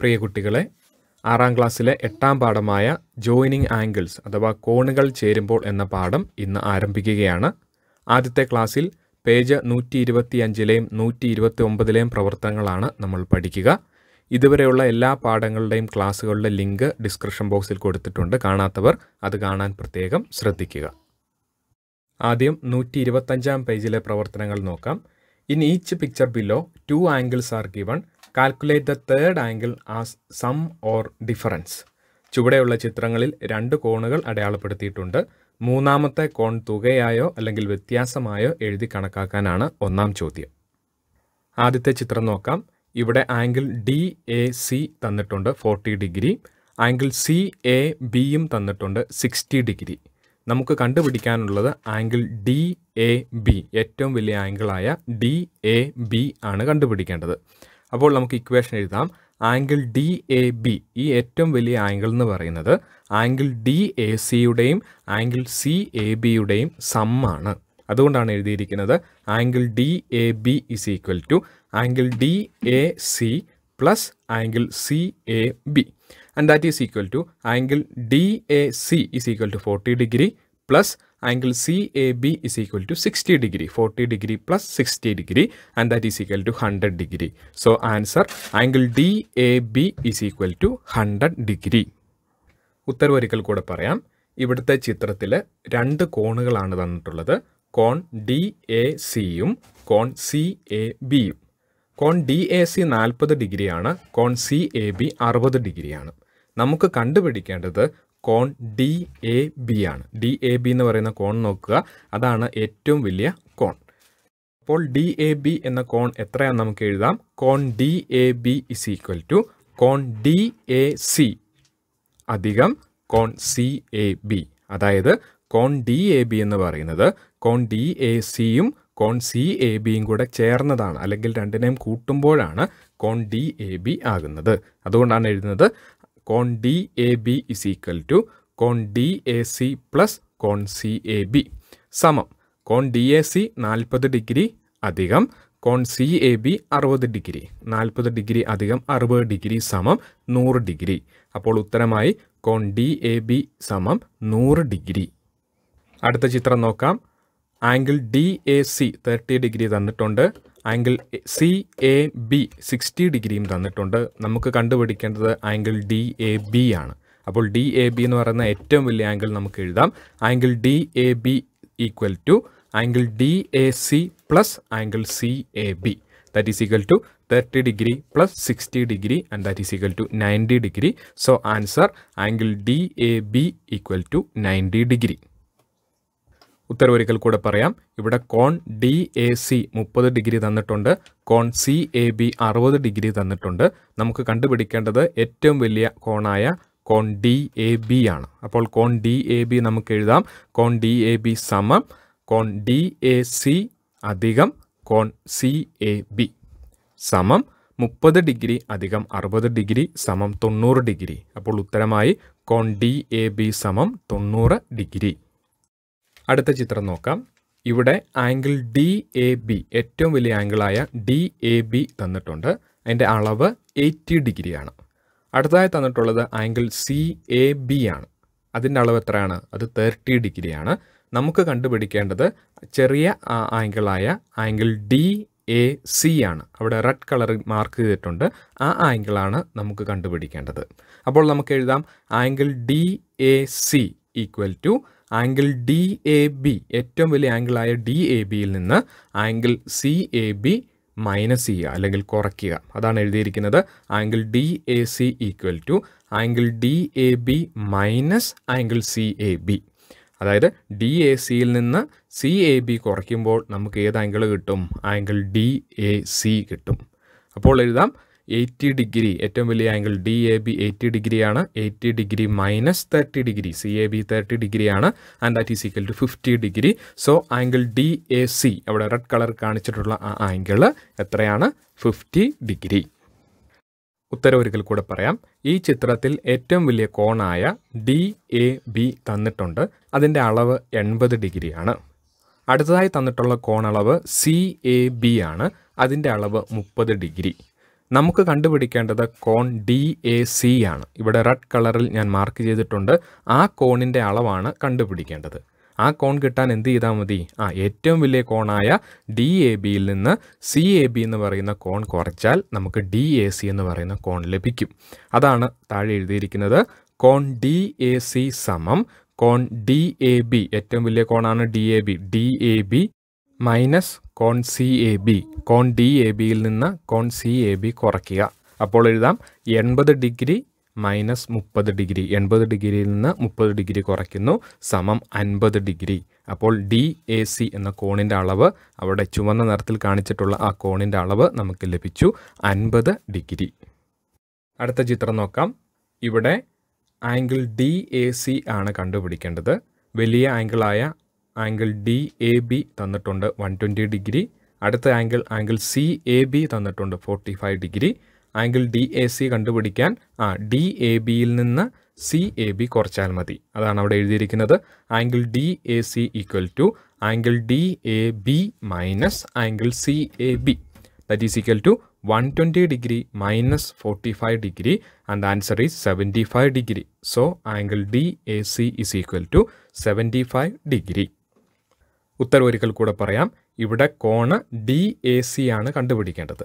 പ്രിയ കുട്ടികളെ ആറാം ക്ലാസ്സിലെ എട്ടാം പാഠമായ ജോയിനിങ് ആംഗിൾസ് അഥവാ കോണുകൾ ചേരുമ്പോൾ എന്ന പാഠം ഇന്ന് ആരംഭിക്കുകയാണ്. ആദ്യത്തെ ക്ലാസ്സിൽ പേജ് നൂറ്റി ഇരുപത്തി അഞ്ചിലെയും നൂറ്റി ഇരുപത്തി ഒമ്പതിലെയും പ്രവർത്തനങ്ങളാണ് നമ്മൾ പഠിക്കുക. ഇതുവരെയുള്ള എല്ലാ പാഠങ്ങളുടെയും ക്ലാസ്സുകളുടെ ലിങ്ക് ഡിസ്ക്രിപ്ഷൻ ബോക്സിൽ കൊടുത്തിട്ടുണ്ട്. കാണാത്തവർ അത് കാണാൻ പ്രത്യേകം ശ്രദ്ധിക്കുക. ആദ്യം നൂറ്റി ഇരുപത്തഞ്ചാം പേജിലെ പ്രവർത്തനങ്ങൾ നോക്കാം. In each picture below two angles are given calculate the third angle as sum or difference ചുവടെയുള്ള ചിത്രങ്ങളിൽ രണ്ട് കോണുകൾ അടയാളപ്പെടുത്തിയിട്ടുണ്ട്. മൂന്നാമത്തെ കോൺ തുകയായോ അല്ലെങ്കിൽ വ്യത്യാസമായോ എഴുതി കണക്കാക്കാനാണ് ഒന്നാം ചോദ്യം. ആദ്യത്തെ ചിത്രം നോക്കാം. ഇവിടെ ആംഗിൾ ഡി എ സി തന്നിട്ടുണ്ട് forty degree angle C A ബിയും തന്നിട്ടുണ്ട് സിക്സ്റ്റി ഡിഗ്രി നമുക്ക് കണ്ടുപിടിക്കാനുള്ളത് ആംഗിൾ ഡി എ ബി ഏറ്റവും വലിയ ആംഗിളായ ഡി എ ബി ആണ് കണ്ടുപിടിക്കേണ്ടത്. അപ്പോൾ നമുക്ക് ഇക്വേഷൻ എഴുതാം. ആംഗിൾ ഡി എ ബി ഈ ഏറ്റവും വലിയ ആംഗിൾ എന്ന് പറയുന്നത് ആംഗിൾ ഡി എ സിയുടെയും ആംഗിൾ സി എ ബിയുടെയും സമ്മാണ്. അതുകൊണ്ടാണ് എഴുതിയിരിക്കുന്നത് angle D A B is equal to angle D A C plus angle C A B and that is equal to angle D A C is equal to forty degree plus angle CAB is equal to 60 degree 40 degree plus 60 degree and that is equal to 100 degree. So answer angle DAB is equal to 100 degree. ഉത്തരവരിക്കൽ കൂടെ പറയാം. ഇവിടുത്തെ ചിത്രത്തിൽ രണ്ട് കോണുകളാണ് തന്നിട്ടുള്ളത്. കോൺ D A സിയും കോൺ C A ബിയും കോൺ D A C നാൽപ്പത് ഡിഗ്രിയാണ് കോൺ സി എ ബി അറുപത് ഡിഗ്രിയാണ്. നമുക്ക് കണ്ടുപിടിക്കേണ്ടത് കോൺ ഡി എ ബി ആണ്. ഡി എ ബി എന്ന് പറയുന്ന കോൺ നോക്കുക. അതാണ് ഏറ്റവും വലിയ കോൺ. അപ്പോൾ ഡി എ ബി എന്ന കോൺ എത്രയാണ് നമുക്ക് എഴുതാം. കോൺ D A B is equal to cone D A C അധികം കോൺ സി എ ബി. അതായത് കോൺ ഡി എ ബി എന്ന് പറയുന്നത് കോൺ ഡി എ സിയും കോൺ സി എ ബിയും കൂടെ ചേർന്നതാണ്. അല്ലെങ്കിൽ രണ്ടിനെയും കൂട്ടുമ്പോഴാണ് കോൺ ഡി എ ബി ആകുന്നത്. അതുകൊണ്ടാണ് എഴുതുന്നത് കോൺ D A B is equal to cone D A C plus കോൺ സി എ ബി. സമം. കോൺ ഡി എ സി നാൽപ്പത് ഡിഗ്രി അധികം കോൺ സി എ ബി അറുപത് ഡിഗ്രി. നാൽപ്പത് ഡിഗ്രി അധികം അറുപത് ഡിഗ്രി സമം നൂറ് ഡിഗ്രി. അപ്പോൾ ഉത്തരമായി കോൺ ഡി എ ബി സമം നൂറ് ഡിഗ്രി. അടുത്ത ചിത്രം നോക്കാം. Angle D A C thirty degree തന്നിട്ടുണ്ട്. Angle C A B sixty ഡിഗ്രിയും തന്നിട്ടുണ്ട്. നമുക്ക് കണ്ടുപിടിക്കേണ്ടത് ആംഗിൾ ഡി എ ബി ആണ്. അപ്പോൾ ഡി എ ബി എന്ന് പറയുന്ന ഏറ്റവും വലിയ ആംഗിൾ നമുക്ക് എഴുതാം. Angle D A B equal to angle D A C plus angle C A B. That is equal to thirty degree plus sixty degree and that is equal to ninety degree so answer angle D A B equal to ninety degree ഉത്തരവ് ഒരിക്കൽ കൂടെ പറയാം. ഇവിടെ കോൺ D A C മുപ്പത് degree തന്നിട്ടുണ്ട്. കോൺ C A B അറുപത് ഡിഗ്രി തന്നിട്ടുണ്ട്. നമുക്ക് കണ്ടുപിടിക്കേണ്ടത് ഏറ്റവും വലിയ കോണായ കോൺ ഡി എ ബി ആണ്. അപ്പോൾ കോൺ ഡി എ ബി നമുക്ക് എഴുതാം. കോൺ ഡി എ ബി സമം കോൺ ഡി എ സി അധികം കോൺ സി എ ബി സമം മുപ്പത് ഡിഗ്രി അധികം അറുപത് ഡിഗ്രി സമം തൊണ്ണൂറ് ഡിഗ്രി. അപ്പോൾ ഉത്തരമായി കോൺ ഡി എ ബി സമം തൊണ്ണൂറ് ഡിഗ്രി. അടുത്ത ചിത്രം നോക്കാം. ഇവിടെ ആംഗിൾ ഡി എ ബി ഏറ്റവും വലിയ ആംഗിളായ ഡി എ ബി തന്നിട്ടുണ്ട്. അതിന്റെ അളവ് എയ്റ്റി ഡിഗ്രിയാണ്. അടുത്തതായി തന്നിട്ടുള്ളത് ആംഗിൾ സി എ ബി ആണ്. അതിന്റെ അളവ് എത്രയാണ്? അത് തേർട്ടി ഡിഗ്രിയാണ്. നമുക്ക് കണ്ടുപിടിക്കേണ്ടത് ചെറിയ ആംഗിളായ ആംഗിൾ ഡി എ സി ആണ്. അവിടെ റെഡ് കളർ മാർക്ക് ചെയ്തിട്ടുണ്ട്. ആ ആംഗിളാണ് നമുക്ക് കണ്ടുപിടിക്കേണ്ടത്. അപ്പോൾ നമുക്ക് എഴുതാം. Angle D A C equal to angle D A B ഏറ്റവും വലിയ ആംഗിളായ ഡി എ ബിയിൽ നിന്ന് angle C A B minus ചെയ്യുക അല്ലെങ്കിൽ കുറയ്ക്കുക. അതാണ് എഴുതിയിരിക്കുന്നത്. Angle D A C equal to angle D A B minus angle C A B അതായത് ഡി എ സിയിൽ നിന്ന് സി എ ബി കുറയ്ക്കുമ്പോൾ നമുക്ക് ഏത് ആംഗിൾ കിട്ടും? ആംഗിൾ ഡി എ സി കിട്ടും. അപ്പോൾ എഴുതാം. എയ്റ്റി ഡിഗ്രി ഏറ്റവും വലിയ angle D A B eighty ഡിഗ്രിയാണ് eighty degree minus thirty degree C A B thirty ഡിഗ്രിയാണ് and that is equal to fifty degree. So angle D A C അവിടെ red colour കാണിച്ചിട്ടുള്ള ആ ആംഗിൾ എത്രയാണ്? Fifty degree. ഉത്തരം കൂടെ പറയാം. ഈ ചിത്രത്തിൽ ഏറ്റവും വലിയ കോണായ ഡി എ ബി തന്നിട്ടുണ്ട്. അതിന്റെ അളവ് എൺപത് ഡിഗ്രിയാണ്. അടുത്തതായി തന്നിട്ടുള്ള കോണളവ് സി എ ബി ആണ്. അതിന്റെ അളവ് മുപ്പത് ഡിഗ്രി. നമുക്ക് കണ്ടുപിടിക്കേണ്ടത് കോൺ ഡി എ സി ആണ്. ഇവിടെ റെഡ് കളറിൽ ഞാൻ മാർക്ക് ചെയ്തിട്ടുണ്ട്. ആ കോണിന്റെ അളവാണ് കണ്ടുപിടിക്കേണ്ടത്. ആ കോൺ കിട്ടാൻ എന്ത് ചെയ്താൽ മതി? ആ ഏറ്റവും വലിയ കോണായ ഡി എ ബിയിൽ നിന്ന് സി എ ബി എന്ന് പറയുന്ന കോൺ കുറച്ചാൽ നമുക്ക് ഡി എ സി എന്ന് പറയുന്ന കോൺ ലഭിക്കും. അതാണ് താഴെ എഴുതിയിരിക്കുന്നത്. കോൺ ഡി എ സി സമം കോൺ ഡി എ ബി. ഏറ്റവും വലിയ കോണാണ് D A B. D A B minus cone C A B. കോൺ ഡി എ ബിയിൽ നിന്ന് കോൺ സി എ ബി കുറയ്ക്കുക. അപ്പോൾ എഴുതാം എൺപത് ഡിഗ്രി മൈനസ് മുപ്പത് ഡിഗ്രി. എൺപത് ഡിഗ്രിയിൽ നിന്ന് മുപ്പത് ഡിഗ്രി കുറയ്ക്കുന്നു. സമം അൻപത് ഡിഗ്രി. അപ്പോൾ ഡി എ സി എന്ന കോണിന്റെ അളവ് അവിടെ ചുവന്ന നിറത്തിൽ കാണിച്ചിട്ടുള്ള ആ കോണിന്റെ അളവ് നമുക്ക് ലഭിച്ചു അൻപത് ഡിഗ്രി. അടുത്ത ചിത്രം നോക്കാം. ഇവിടെ ആംഗിൾ ഡി എ സി ആണ് കണ്ടുപിടിക്കേണ്ടത്. വലിയ ആംഗിളായ ആംഗിൾ ഡി എ ബി തന്നിട്ടുണ്ട് വൺ ട്വന്റി ഡിഗ്രി. അടുത്ത angle angle C A B തന്നിട്ടുണ്ട് forty five degree. Angle D A C കണ്ടുപിടിക്കാൻ ആ ഡി എ ബിയിൽ നിന്ന് സി എ ബി കുറച്ചാൽ മതി. അതാണ് അവിടെ എഴുതിയിരിക്കുന്നത്. Angle D A C equal to angle D A B minus angle C A B. That is equal to one twenty degree minus forty five degree. And answer is seventy five degree. So angle D A C is equal to seventy five degree. ഉത്തരം ഒരിക്കൽ കൂടെ പറയാം. ഇവിടെ cone D A C ആണ് കണ്ടുപിടിക്കേണ്ടത്.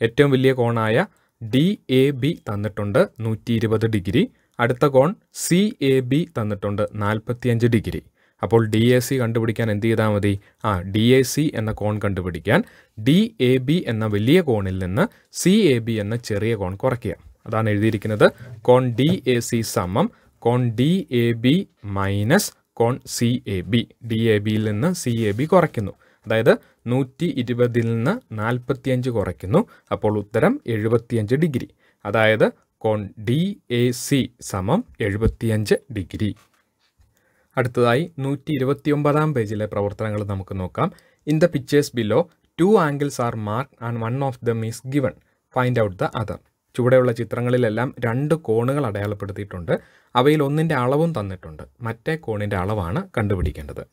ഏറ്റവും വലിയ കോണായ D A B തന്നിട്ടുണ്ട് നൂറ്റി ഇരുപത് ഡിഗ്രി. അടുത്ത കോൺ സി എ ബി തന്നിട്ടുണ്ട് നാൽപ്പത്തിയഞ്ച് ഡിഗ്രി. അപ്പോൾ ഡി എ സി കണ്ടുപിടിക്കാൻ എന്ത് ചെയ്താൽ മതി? ആ ഡി എ സി എന്ന കോൺ കണ്ടുപിടിക്കാൻ ഡി എ ബി എന്ന വലിയ കോണിൽ നിന്ന് സി എ ബി എന്ന ചെറിയ കോൺ കുറയ്ക്കുക. അതാണ് എഴുതിയിരിക്കുന്നത്. കോൺ ഡി എ സി സമം കോൺ D A B minus cone C A B D A ബിയിൽ നിന്ന് സി എ ബി കുറയ്ക്കുന്നു. അതായത് നൂറ്റി ഇരുപതിൽ നിന്ന് നാൽപ്പത്തിയഞ്ച് കുറയ്ക്കുന്നു. അപ്പോൾ ഉത്തരം എഴുപത്തിയഞ്ച് ഡിഗ്രി. അതായത് കോൺ ഡി എ സി സമം എഴുപത്തിയഞ്ച് ഡിഗ്രി. അടുത്തതായി നൂറ്റി ഇരുപത്തി ഒമ്പതാം പേജിലെ പ്രവർത്തനങ്ങൾ നമുക്ക് നോക്കാം. In the pictures below two angles are marked and one of them is given find out the other ചുവടെയുള്ള ചിത്രങ്ങളിലെല്ലാം രണ്ട് കോണുകൾ അടയാളപ്പെടുത്തിയിട്ടുണ്ട്. അവയിൽ ഒന്നിന്റെ അളവും തന്നിട്ടുണ്ട്. മറ്റേ കോണിന്റെ അളവാണ് കണ്ടുപിടിക്കേണ്ടത്.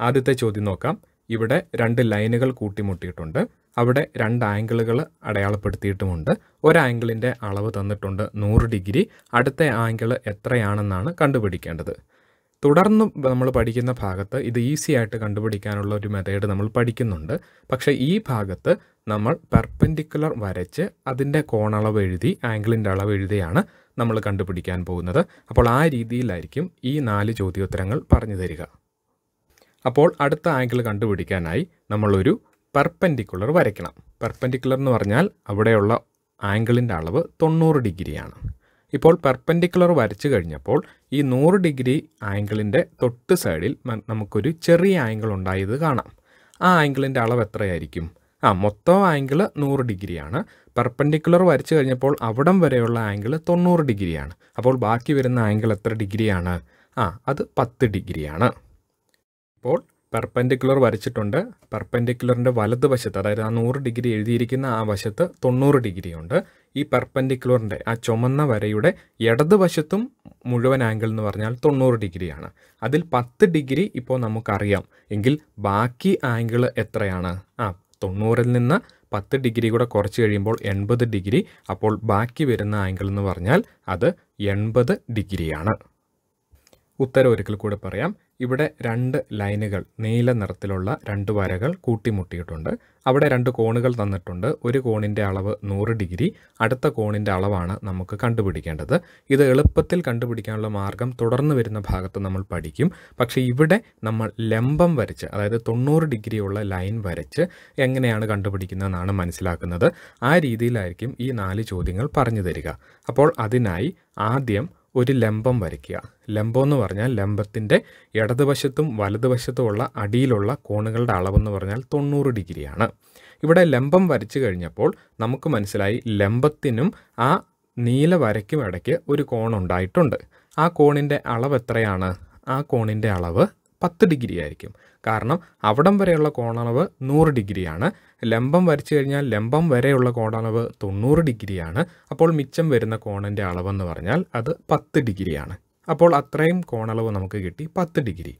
ആദ്യത്തെ ചോദ്യം നോക്കാം. ഇവിടെ രണ്ട് ലൈനുകൾ കൂട്ടിമുട്ടിയിട്ടുണ്ട്. അവിടെ രണ്ട് ആംഗിളുകൾ അടയാളപ്പെടുത്തിയിട്ടുമുണ്ട്. ഒരാംഗിളിന്റെ അളവ് തന്നിട്ടുണ്ട് നൂറ് ഡിഗ്രി. അടുത്ത ആംഗിൾ എത്രയാണെന്നാണ് കണ്ടുപിടിക്കേണ്ടത്. തുടർന്ന് നമ്മൾ പഠിക്കുന്ന ഭാഗത്ത് ഇത് ഈസി ആയിട്ട് കണ്ടുപിടിക്കാനുള്ള ഒരു മെത്തേഡ് നമ്മൾ പഠിക്കുന്നുണ്ട്. പക്ഷേ ഈ ഭാഗത്ത് നമ്മൾ പെർപെൻഡിക്കുലർ വരച്ച് അതിന്റെ കോണളവ് എഴുതി ആംഗിളിന്റെ അളവ് എഴുതിയാണ് നമ്മൾ കണ്ടുപിടിക്കാൻ പോകുന്നത്. അപ്പോൾ ആ രീതിയിലായിരിക്കും ഈ നാല് ചോദ്യോത്തരങ്ങൾ പറഞ്ഞു തരിക. അപ്പോൾ അടുത്ത ആംഗിൾ കണ്ടുപിടിക്കാനായി നമ്മളൊരു പെർപെൻഡിക്കുലർ വരയ്ക്കണം. പെർപെൻഡിക്കുലർ എന്ന് പറഞ്ഞാൽ അവിടെയുള്ള ആംഗിളിന്റെ അളവ് തൊണ്ണൂറ് ഡിഗ്രിയാണ്. ഇപ്പോൾ പെർപെൻഡിക്കുലർ വരച്ചു കഴിഞ്ഞപ്പോൾ ഈ നൂറ് ഡിഗ്രി ആംഗിളിന്റെ തൊട്ട് സൈഡിൽ നമുക്കൊരു ചെറിയ ആംഗിൾ ഉണ്ടായത് കാണാം. ആ ആംഗിളിന്റെ അളവ് എത്രയായിരിക്കും? ആ മൊത്തം ആംഗിൾ നൂറ് ഡിഗ്രിയാണ്. പെർപ്പൻഡിക്കുലർ വരച്ചു കഴിഞ്ഞപ്പോൾ അവിടം വരെയുള്ള ആംഗിൾ തൊണ്ണൂറ് ഡിഗ്രിയാണ്. അപ്പോൾ ബാക്കി വരുന്ന ആംഗിൾ എത്ര ഡിഗ്രിയാണ്? ആ അത് പത്ത് ഡിഗ്രിയാണ്. ഇപ്പോൾ പെർപ്പൻഡിക്കുലർ വരച്ചിട്ടുണ്ട്. പെർപ്പൻഡിക്കുലറിന്റെ വലത് വശത്ത് അതായത് ആ നൂറ് ഡിഗ്രി എഴുതിയിരിക്കുന്ന ആ വശത്ത് തൊണ്ണൂറ് ഡിഗ്രി ഉണ്ട് ഈ പെർപ്പൻഡിക്കുലറിന്റെ ആ ചുമന്ന വരയുടെ ഇടത് വശത്തും മുഴുവൻ ആംഗിൾ എന്ന് പറഞ്ഞാൽ തൊണ്ണൂറ് ഡിഗ്രിയാണ്. അതിൽ പത്ത് ഡിഗ്രി ഇപ്പോൾ നമുക്കറിയാം. എങ്കിൽ ബാക്കി ആംഗിൾ എത്രയാണ്? ആ തൊണ്ണൂറിൽ നിന്ന് പത്ത് ഡിഗ്രി കൂടെ കുറച്ച് കഴിയുമ്പോൾ എൺപത് ഡിഗ്രി അപ്പോൾ ബാക്കി വരുന്ന ആംഗിൾ എന്ന് പറഞ്ഞാൽ അത് എൺപത് ഡിഗ്രിയാണ്. ഉത്തരം ഒരിക്കൽ കൂടെ പറയാം. ഇവിടെ രണ്ട് ലൈനുകൾ നീല നിറത്തിലുള്ള രണ്ട് വരകൾ കൂട്ടിമുട്ടിയിട്ടുണ്ട്. അവിടെ രണ്ട് കോണുകൾ തന്നിട്ടുണ്ട്. ഒരു കോണിന്റെ അളവ് നൂറ് ഡിഗ്രി അടുത്ത കോണിന്റെ അളവാണ് നമുക്ക് കണ്ടുപിടിക്കേണ്ടത്. ഇത് എളുപ്പത്തിൽ കണ്ടുപിടിക്കാനുള്ള മാർഗം തുടർന്ന് വരുന്ന ഭാഗത്ത് നമ്മൾ പഠിക്കും. പക്ഷേ ഇവിടെ നമ്മൾ ലംബം വരച്ച് അതായത് തൊണ്ണൂറ് ഡിഗ്രിയുള്ള ലൈൻ വരച്ച് എങ്ങനെയാണ് കണ്ടുപിടിക്കുന്നതെന്നാണ് മനസ്സിലാക്കുന്നത്. ആ രീതിയിലായിരിക്കും ഈ നാല് ചോദ്യങ്ങൾ പറഞ്ഞു തരിക. അപ്പോൾ അതിനായി ആദ്യം ഒരു ലംബം വരയ്ക്കുക. ലംബം എന്ന് പറഞ്ഞാൽ ലംബത്തിന്റെ ഇടതുവശത്തും വലതുവശത്തുമുള്ള അടിയിലുള്ള കോണുകളുടെ അളവെന്ന് പറഞ്ഞാൽ തൊണ്ണൂറ് ഡിഗ്രിയാണ്. ഇവിടെ ലംബം വരച്ചു കഴിഞ്ഞപ്പോൾ നമുക്ക് മനസ്സിലായി ലംബത്തിനും ആ നീല വരയ്ക്കും ഇടയ്ക്ക് ഒരു കോണുണ്ടായിട്ടുണ്ട് ആ കോണിന്റെ അളവ് എത്രയാണ്? ആ കോണിന്റെ അളവ് പത്ത് ഡിഗ്രി ആയിരിക്കും. കാരണം അവിടം വരെയുള്ള കോണളവ് നൂറ് ഡിഗ്രിയാണ്. ലംബം വരച്ചു കഴിഞ്ഞാൽ ലംബം വരെയുള്ള കോണളവ് തൊണ്ണൂറ് ഡിഗ്രിയാണ്. അപ്പോൾ മിച്ചം വരുന്ന കോണിന്റെ അളവെന്ന് പറഞ്ഞാൽ അത് പത്ത് ഡിഗ്രിയാണ്. അപ്പോൾ അത്രയും കോണളവ് നമുക്ക് കിട്ടി പത്ത് ഡിഗ്രി.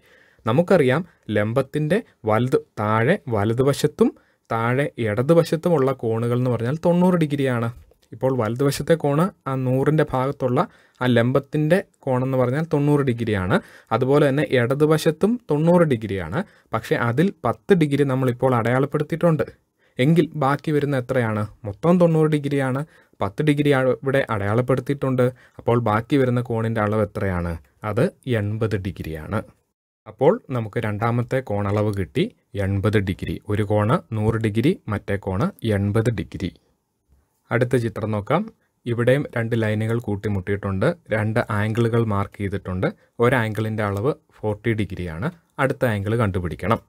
നമുക്കറിയാം ലംബത്തിന്റെ വലത് താഴെ വലതുവശത്തും താഴെ ഇടതുവശത്തുമുള്ള കോണുകൾ എന്ന് പറഞ്ഞാൽ തൊണ്ണൂറ് ഡിഗ്രിയാണ്. ഇപ്പോൾ വലതുവശത്തെ കോണ് ആ നൂറിന്റെ ഭാഗത്തുള്ള ആ ലംബത്തിന്റെ കോണെന്ന് പറഞ്ഞാൽ തൊണ്ണൂറ് ഡിഗ്രിയാണ്. അതുപോലെ തന്നെ ഇടതുവശത്തും തൊണ്ണൂറ് ഡിഗ്രിയാണ്. പക്ഷേ അതിൽ പത്ത് ഡിഗ്രി നമ്മളിപ്പോൾ അടയാളപ്പെടുത്തിയിട്ടുണ്ട്. എങ്കിൽ ബാക്കി വരുന്ന എത്രയാണ്? മൊത്തം തൊണ്ണൂറ് ഡിഗ്രിയാണ്. പത്ത് ഡിഗ്രി ഇവിടെ അടയാളപ്പെടുത്തിയിട്ടുണ്ട്. അപ്പോൾ ബാക്കി വരുന്ന കോണിന്റെ അളവ് എത്രയാണ്? അത് എൺപത് ഡിഗ്രിയാണ്. അപ്പോൾ നമുക്ക് രണ്ടാമത്തെ കോണളവ് കിട്ടി എൺപത് ഡിഗ്രി. ഒരു കോണ് നൂറ് ഡിഗ്രി മറ്റേ കോണ് എൺപത് ഡിഗ്രി. അടുത്ത ചിത്രം നോക്കാം. ഇവിടെയും രണ്ട് ലൈനുകൾ കൂട്ടിമുട്ടിയിട്ടുണ്ട്. രണ്ട് ആംഗിളുകൾ മാർക്ക് ചെയ്തിട്ടുണ്ട്. ഒരു ആംഗിളിന്റെ അളവ് ഫോർട്ടി ഡിഗ്രിയാണ്. അടുത്ത ആംഗിൾ കണ്ടുപിടിക്കണം.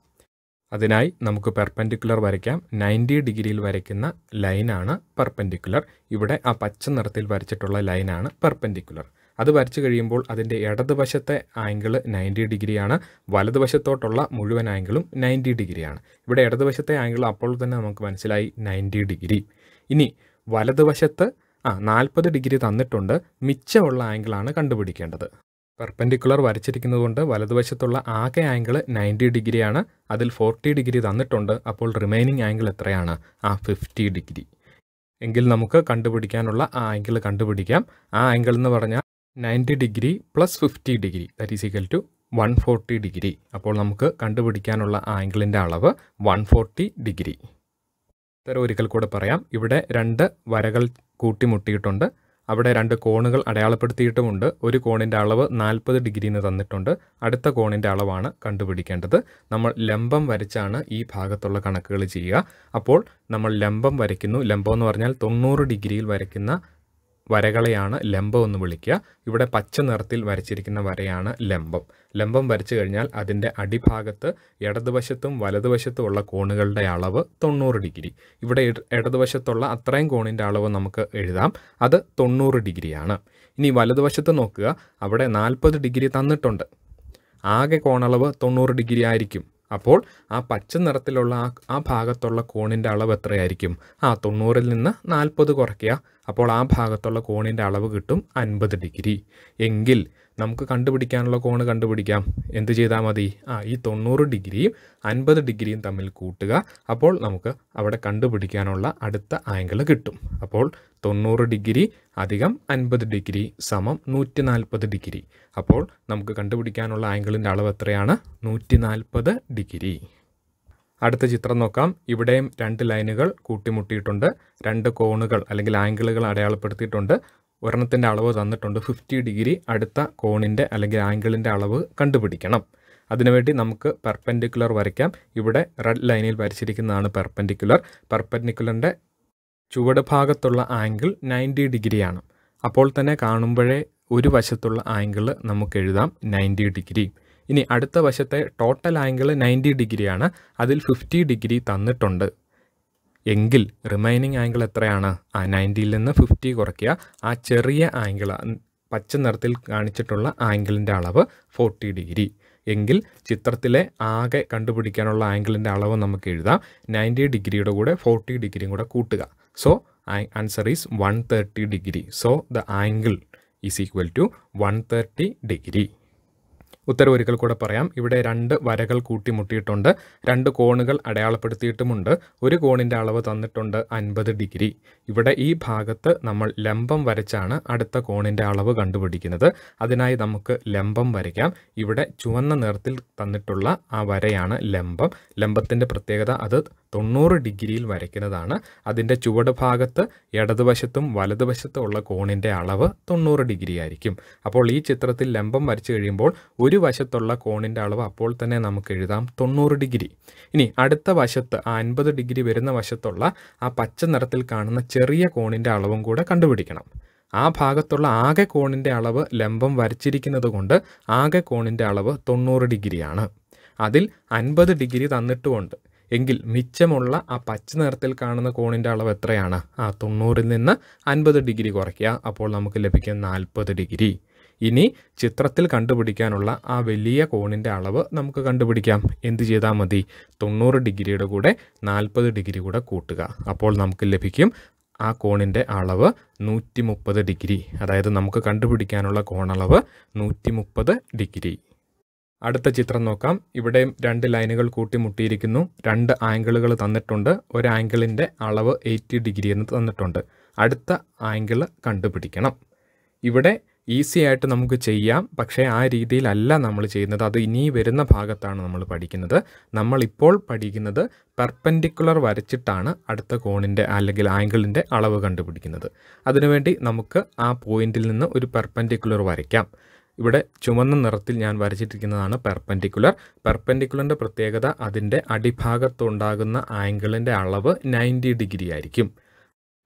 അതിനായി നമുക്ക് പെർപെൻഡിക്കുലർ വരയ്ക്കാം. നയന്റി ഡിഗ്രിയിൽ വരയ്ക്കുന്ന ലൈനാണ് പെർപെൻഡിക്കുലർ ഇവിടെ ആ പച്ച നിറത്തിൽ വരച്ചിട്ടുള്ള ലൈനാണ് പെർപെൻഡിക്കുലർ അത് വരച്ചു കഴിയുമ്പോൾ അതിന്റെ ഇടതുവശത്തെ ആംഗിൾ നയന്റി ഡിഗ്രിയാണ് വലതുവശത്തോട്ടുള്ള മുഴുവൻ ആംഗിളും നയന്റി ഡിഗ്രിയാണ് ഇവിടെ ഇടതുവശത്തെ ആംഗിൾ അപ്പോൾ തന്നെ നമുക്ക് മനസ്സിലായി നയന്റി ഡിഗ്രി. ഇനി വലതുവശത്ത് ആ നാൽപ്പത് ഡിഗ്രി തന്നിട്ടുണ്ട്. മിച്ചമുള്ള ആംഗിളാണ് കണ്ടുപിടിക്കേണ്ടത്. പെർപെൻഡിക്കുലർ വരച്ചിരിക്കുന്നതുകൊണ്ട് വലതുവശത്തുള്ള ആകെ ആംഗിൾ നയന്റി ഡിഗ്രിയാണ്. അതിൽ ഫോർട്ടി ഡിഗ്രി തന്നിട്ടുണ്ട്. അപ്പോൾ റിമൈനിങ് ആംഗിൾ എത്രയാണ്? ആ ഫിഫ്റ്റി ഡിഗ്രി. എങ്കിൽ നമുക്ക് കണ്ടുപിടിക്കാനുള്ള ആ ആംഗിൾ കണ്ടുപിടിക്കാം. ആ ആംഗിൾ എന്ന് പറഞ്ഞാൽ ninety degree plus fifty degree. That is equal to one forty degree. അപ്പോൾ നമുക്ക് കണ്ടുപിടിക്കാനുള്ള ആംഗിളിന്റെ അളവ് വൺ ഫോർട്ടി ഡിഗ്രി. ഇത്തരം ഒരിക്കൽ കൂടെ പറയാം. ഇവിടെ രണ്ട് വരകൾ കൂട്ടിമുട്ടിയിട്ടുണ്ട്. അവിടെ രണ്ട് കോണുകൾ അടയാളപ്പെടുത്തിയിട്ടുമുണ്ട്. ഒരു കോണിന്റെ അളവ് നാൽപ്പത് ഡിഗ്രിന്ന് തന്നിട്ടുണ്ട്. അടുത്ത കോണിന്റെ അളവാണ് കണ്ടുപിടിക്കേണ്ടത്. നമ്മൾ ലംബം വരച്ചാണ് ഈ ഭാഗത്തുള്ള കണക്കുകൾ ചെയ്യുക. അപ്പോൾ നമ്മൾ ലംബം വരയ്ക്കുന്നു. ലംബം എന്ന് പറഞ്ഞാൽ തൊണ്ണൂറ് ഡിഗ്രിയിൽ വരയ്ക്കുന്ന വരകളെയാണ് ലംബം എന്ന് വിളിക്കുക. ഇവിടെ പച്ച നിറത്തിൽ വരച്ചിരിക്കുന്ന വരയാണ് ലംബം. ലംബം വരച്ചു കഴിഞ്ഞാൽ അതിന്റെ അടിഭാഗത്ത് ഇടതുവശത്തും വലതുവശത്തും ഉള്ള കോണുകളുടെ അളവ് തൊണ്ണൂറ് ഡിഗ്രി. ഇവിടെ ഇടതുവശത്തുള്ള അത്രയും കോണിന്റെ അളവ് നമുക്ക് എഴുതാം. അത് തൊണ്ണൂറ് ഡിഗ്രിയാണ്. ഇനി വലതുവശത്ത് നോക്കുക. അവിടെ നാൽപ്പത് ഡിഗ്രി തന്നിട്ടുണ്ട്. ആകെ കോണളവ് തൊണ്ണൂറ് ഡിഗ്രി ആയിരിക്കും. അപ്പോൾ ആ പച്ച നിറത്തിലുള്ള ആ ആ ഭാഗത്തുള്ള കോണിന്റെ അളവ് എത്രയായിരിക്കും? ആ തൊണ്ണൂറിൽ നിന്ന് നാൽപ്പത് കുറയ്ക്കുക. അപ്പോൾ ആ ഭാഗത്തുള്ള കോണിന്റെ അളവ് കിട്ടും അൻപത് ഡിഗ്രി. എങ്കിൽ നമുക്ക് കണ്ടുപിടിക്കാനുള്ള കോണ് കണ്ടുപിടിക്കാം. എന്ത് ചെയ്താൽ മതി? ആ ഈ തൊണ്ണൂറ് ഡിഗ്രിയും അൻപത് ഡിഗ്രിയും തമ്മിൽ കൂട്ടുക. അപ്പോൾ നമുക്ക് അവിടെ കണ്ടുപിടിക്കാനുള്ള അടുത്ത ആംഗിൾ കിട്ടും. അപ്പോൾ തൊണ്ണൂറ് ഡിഗ്രി അധികം അൻപത് ഡിഗ്രി സമം നൂറ്റി നാൽപ്പത് ഡിഗ്രി. അപ്പോൾ നമുക്ക് കണ്ടുപിടിക്കാനുള്ള ആംഗിളിന്റെ അളവ് എത്രയാണ്? നൂറ്റി നാൽപ്പത് ഡിഗ്രി. അടുത്ത ചിത്രം നോക്കാം. ഇവിടെയും രണ്ട് ലൈനുകൾ കൂട്ടിമുട്ടിയിട്ടുണ്ട്. രണ്ട് കോണുകൾ അല്ലെങ്കിൽ ആംഗിളുകൾ അടയാളപ്പെടുത്തിയിട്ടുണ്ട്. ഒരെണ്ണത്തിന്റെ അളവ് തന്നിട്ടുണ്ട് ഫിഫ്റ്റി ഡിഗ്രി അടുത്ത കോണിന്റെ അല്ലെങ്കിൽ ആംഗിളിന്റെ അളവ് കണ്ടുപിടിക്കണം. അതിനുവേണ്ടി നമുക്ക് പെർപ്പൻഡിക്കുലർ വരയ്ക്കാം. ഇവിടെ റെഡ് ലൈനിൽ വരച്ചിരിക്കുന്നതാണ് പെർപ്പൻഡിക്കുലർ പെർപ്പൻഡിക്കുലറിന്റെ ചുവട് ഭാഗത്തുള്ള ആംഗിൾ നയന്റി ഡിഗ്രിയാണ് അപ്പോൾ തന്നെ കാണുമ്പോഴേ ഒരു വശത്തുള്ള ആംഗിൾ നമുക്ക് എഴുതാം നയന്റി ഡിഗ്രി ഇനി അടുത്ത വശത്തെ ടോട്ടൽ ആംഗിൾ നയന്റി ഡിഗ്രിയാണ് അതിൽ ഫിഫ്റ്റി ഡിഗ്രി തന്നിട്ടുണ്ട്. എങ്കിൽ റിമൈനിങ് ആംഗിൾ എത്രയാണ്? ആ നയന്റിയിൽ നിന്ന് ഫിഫ്റ്റി കുറയ്ക്കുക. ആ ചെറിയ ആംഗിൾ പച്ച നിറത്തിൽ കാണിച്ചിട്ടുള്ള ആംഗിളിന്റെ അളവ് ഫോർട്ടി ഡിഗ്രി എങ്കിൽ ചിത്രത്തിലെ ആകെ കണ്ടുപിടിക്കാനുള്ള ആംഗിളിന്റെ അളവ് നമുക്ക് എഴുതാം. നയന്റി ഡിഗ്രിയുടെ കൂടെ ഫോർട്ടി ഡിഗ്രിയും കൂടെ കൂട്ടുക. So answer is one thirty degree so the angle is equal to one thirty degree ഉത്തരം ഒരിക്കൽ കൂടെ പറയാം. ഇവിടെ രണ്ട് വരകൾ കൂട്ടിമുട്ടിയിട്ടുണ്ട്. രണ്ട് കോണുകൾ അടയാളപ്പെടുത്തിയിട്ടുമുണ്ട്. ഒരു കോണിന്റെ അളവ് തന്നിട്ടുണ്ട് അൻപത് ഡിഗ്രി. ഇവിടെ ഈ ഭാഗത്ത് നമ്മൾ ലംബം വരച്ചാണ് അടുത്ത കോണിന്റെ അളവ് കണ്ടുപിടിക്കുന്നത്. അതിനായി നമുക്ക് ലംബം വരയ്ക്കാം. ഇവിടെ ചുവന്ന നിറത്തിൽ തന്നിട്ടുള്ള ആ വരയാണ് ലംബം. ലംബത്തിന്റെ പ്രത്യേകത അത് തൊണ്ണൂറ് ഡിഗ്രിയിൽ വരയ്ക്കുന്നതാണ്. അതിന്റെ ചുവട് ഭാഗത്ത് ഇടതുവശത്തും വലതുവശത്തും ഉള്ള കോണിന്റെ അളവ് തൊണ്ണൂറ് ഡിഗ്രി ആയിരിക്കും. അപ്പോൾ ഈ ചിത്രത്തിൽ ലംബം വരച്ചു കഴിയുമ്പോൾ ഒരു വശത്തുള്ള കോണിന്റെ അളവ് അപ്പോൾ തന്നെ നമുക്ക് എഴുതാം തൊണ്ണൂറ് ഡിഗ്രി. ഇനി അടുത്ത വശത്ത് ആ അൻപത് ഡിഗ്രി വരുന്ന വശത്തുള്ള ആ പച്ച നിറത്തിൽ കാണുന്ന ചെറിയ കോണിന്റെ അളവും കൂടെ കണ്ടുപിടിക്കണം. ആ ഭാഗത്തുള്ള ആകെ കോണിന്റെ അളവ് ലംബം വരച്ചിരിക്കുന്നത് കൊണ്ട് ആകെ കോണിന്റെ അളവ് തൊണ്ണൂറ് ഡിഗ്രിയാണ്. അതിൽ അൻപത് ഡിഗ്രി തന്നിട്ടുമുണ്ട്. എങ്കിൽ മിച്ചമുള്ള ആ പച്ച നിറത്തിൽ കാണുന്ന കോണിന്റെ അളവ് എത്രയാണ്? ആ തൊണ്ണൂറിൽ നിന്ന് അൻപത് ഡിഗ്രി കുറയ്ക്കുക. അപ്പോൾ നമുക്ക് ലഭിക്കും നാൽപ്പത് ഡിഗ്രി. ഇനി ചിത്രത്തിൽ കണ്ടുപിടിക്കാനുള്ള ആ വലിയ കോണിന്റെ അളവ് നമുക്ക് കണ്ടുപിടിക്കാം. എന്ത് ചെയ്താൽ മതി? തൊണ്ണൂറ് ഡിഗ്രിയുടെ കൂടെ നാൽപ്പത് ഡിഗ്രി കൂടെ കൂട്ടുക. അപ്പോൾ നമുക്ക് ലഭിക്കും ആ കോണിന്റെ അളവ് നൂറ്റി ഡിഗ്രി. അതായത് നമുക്ക് കണ്ടുപിടിക്കാനുള്ള കോണളവ് നൂറ്റി ഡിഗ്രി. അടുത്ത ചിത്രം നോക്കാം. ഇവിടെയും രണ്ട് ലൈനുകൾ കൂട്ടിമുട്ടിയിരിക്കുന്നു. രണ്ട് ആംഗിളുകൾ തന്നിട്ടുണ്ട്. ഒരു ആംഗിളിന്റെ അളവ് എയ്റ്റി ഡിഗ്രി എന്ന് തന്നിട്ടുണ്ട്. അടുത്ത ആംഗിൾ കണ്ടുപിടിക്കണം. ഇവിടെ ഈസി ആയിട്ട് നമുക്ക് ചെയ്യാം. പക്ഷേ ആ രീതിയിലല്ല നമ്മൾ ചെയ്യുന്നത്. അത് ഇനി വരുന്ന ഭാഗത്താണ് നമ്മൾ പഠിക്കുന്നത്. നമ്മളിപ്പോൾ പഠിക്കുന്നത് പെർപ്പൻഡിക്കുലർ വരച്ചിട്ടാണ് അടുത്ത കോണിന്റെ അല്ലെങ്കിൽ ആംഗിളിന്റെ അളവ് കണ്ടുപിടിക്കുന്നത്. അതിനുവേണ്ടി നമുക്ക് ആ പോയിന്റിൽ നിന്ന് ഒരു പെർപ്പൻഡിക്കുലർ വരയ്ക്കാം. ഇവിടെ ചുമന്ന നിറത്തിൽ ഞാൻ വരച്ചിട്ടിരിക്കുന്നതാണ് പെർപ്പൻഡിക്കുലർ പെർപ്പൻഡിക്കുലറിന്റെ പ്രത്യേകത അതിന്റെ അടിഭാഗത്തുണ്ടാകുന്ന ആംഗിളിന്റെ അളവ് നയന്റി ഡിഗ്രി ആയിരിക്കും.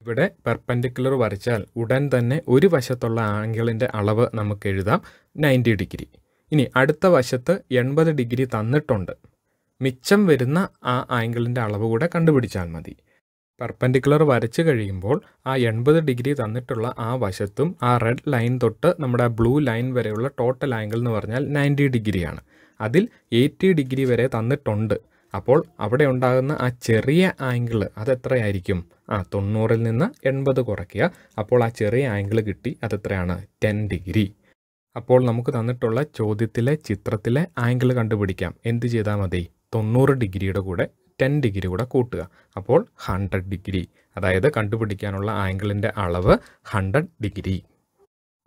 ഇവിടെ പെർപ്പൻഡിക്കുലർ വരച്ചാൽ ഉടൻ തന്നെ ഒരു വശത്തുള്ള ആംഗിളിന്റെ അളവ് നമുക്ക് എഴുതാം നയന്റി ഡിഗ്രി. ഇനി അടുത്ത വശത്ത് എൺപത് ഡിഗ്രി തന്നിട്ടുണ്ട്. മിച്ചം വരുന്ന ആ ആംഗിളിന്റെ അളവ് കൂടെ കണ്ടുപിടിച്ചാൽ മതി. പെർപ്പൻഡിക്കുലർ വരച്ച് കഴിയുമ്പോൾ ആ എൺപത് ഡിഗ്രി തന്നിട്ടുള്ള ആ വശത്തും ആ റെഡ് ലൈൻ തൊട്ട് നമ്മുടെ ബ്ലൂ ലൈൻ വരെയുള്ള ടോട്ടൽ ആംഗിൾ എന്ന് പറഞ്ഞാൽ നയന്റി ഡിഗ്രിയാണ് അതിൽ എയ്റ്റി ഡിഗ്രി വരെ തന്നിട്ടുണ്ട്. അപ്പോൾ അവിടെ ഉണ്ടാകുന്ന ആ ചെറിയ ആംഗിൾ അതെത്രയായിരിക്കും ആ തൊണ്ണൂറിൽ നിന്ന് എൺപത് കുറയ്ക്കുക. അപ്പോൾ ആ ചെറിയ ആംഗിൾ കിട്ടി അതെത്രയാണ് ടെൻ ഡിഗ്രി അപ്പോൾ നമുക്ക് തന്നിട്ടുള്ള ചോദ്യത്തിലെ ചിത്രത്തിലെ ആംഗിൾ കണ്ടുപിടിക്കാം. എന്ത് ചെയ്താൽ മതി? തൊണ്ണൂറ് ഡിഗ്രിയുടെ കൂടെ ടെൻ ഡിഗ്രി കൂടെ കൂട്ടുക. അപ്പോൾ ഹൺഡ്രഡ് ഡിഗ്രി അതായത് കണ്ടുപിടിക്കാനുള്ള ആംഗിളിന്റെ അളവ് ഹൺഡ്രഡ് ഡിഗ്രി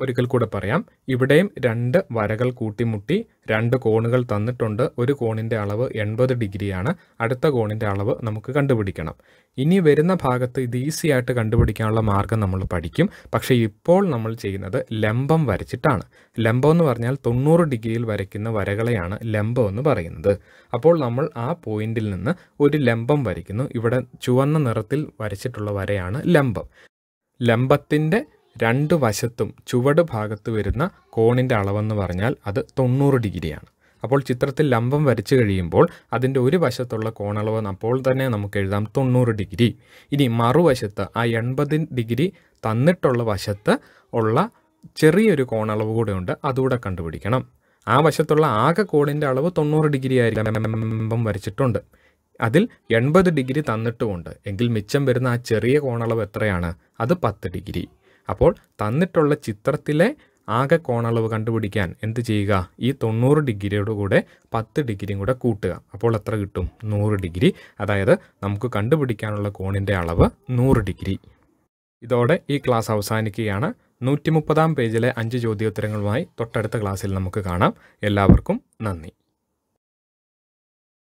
ഒരിക്കൽ കൂടെ പറയാം. ഇവിടെയും രണ്ട് വരകൾ കൂട്ടിമുട്ടി രണ്ട് കോണുകൾ തന്നിട്ടുണ്ട്. ഒരു കോണിന്റെ അളവ് എൺപത് ഡിഗ്രിയാണ്. അടുത്ത കോണിന്റെ അളവ് നമുക്ക് കണ്ടുപിടിക്കണം. ഇനി വരുന്ന ഭാഗത്ത് ഇത് ഈസി ആയിട്ട് കണ്ടുപിടിക്കാനുള്ള മാർഗം നമ്മൾ പഠിക്കും. പക്ഷേ ഇപ്പോൾ നമ്മൾ ചെയ്യുന്നത് ലംബം വരച്ചിട്ടാണ്. ലംബം എന്ന് പറഞ്ഞാൽ തൊണ്ണൂറ് ഡിഗ്രിയിൽ വരയ്ക്കുന്ന വരകളെയാണ് ലംബം എന്ന് പറയുന്നത്. അപ്പോൾ നമ്മൾ ആ പോയിന്റിൽ നിന്ന് ഒരു ലംബം വരയ്ക്കുന്നു. ഇവിടെ ചുവന്ന നിറത്തിൽ വരച്ചിട്ടുള്ള വരയാണ് ലംബം. ലംബത്തിന്റെ രണ്ട് വശത്തും ചുവട് ഭാഗത്ത് വരുന്ന കോണിന്റെ അളവെന്ന് പറഞ്ഞാൽ അത് തൊണ്ണൂറ് ഡിഗ്രിയാണ്. അപ്പോൾ ചിത്രത്തിൽ ലംബം വരച്ചു കഴിയുമ്പോൾ അതിന്റെ ഒരു വശത്തുള്ള കോണളവ് അപ്പോൾ തന്നെ നമുക്ക് എഴുതാം തൊണ്ണൂറ് ഡിഗ്രി. ഇനി മറുവശത്ത് ആ എൺപത് ഡിഗ്രി തന്നിട്ടുള്ള വശത്ത് ഉള്ള ചെറിയൊരു കോണളവ് കൂടെ ഉണ്ട് അതുകൂടെ കണ്ടുപിടിക്കണം. ആ വശത്തുള്ള ആകെ കോണിന്റെ അളവ് തൊണ്ണൂറ് ഡിഗ്രി ആയിരിക്കും. വരച്ചിട്ടുണ്ട്. അതിൽ എൺപത് ഡിഗ്രി തന്നിട്ടുമുണ്ട്. എങ്കിൽ മിച്ചം വരുന്ന ആ ചെറിയ കോണളവ് എത്രയാണ്? അത് പത്ത് ഡിഗ്രി. അപ്പോൾ തന്നിട്ടുള്ള ചിത്രത്തിലെ ആകെ കോണളവ് കണ്ടുപിടിക്കാൻ എന്ത് ചെയ്യുക? ഈ തൊണ്ണൂറ് ഡിഗ്രിയോട് കൂടെ പത്ത് ഡിഗ്രിയും കൂടെ കൂട്ടുക. അപ്പോൾ എത്ര കിട്ടും? നൂറ് ഡിഗ്രി. അതായത് നമുക്ക് കണ്ടുപിടിക്കാനുള്ള കോണിന്റെ അളവ് നൂറ് ഡിഗ്രി. ഇതോടെ ഈ ക്ലാസ് അവസാനിക്കുകയാണ്. നൂറ്റി മുപ്പതാം പേജിലെ അഞ്ച് ചോദ്യോത്തരങ്ങളുമായി തൊട്ടടുത്ത ക്ലാസ്സിൽ നമുക്ക് കാണാം. എല്ലാവർക്കും നന്ദി.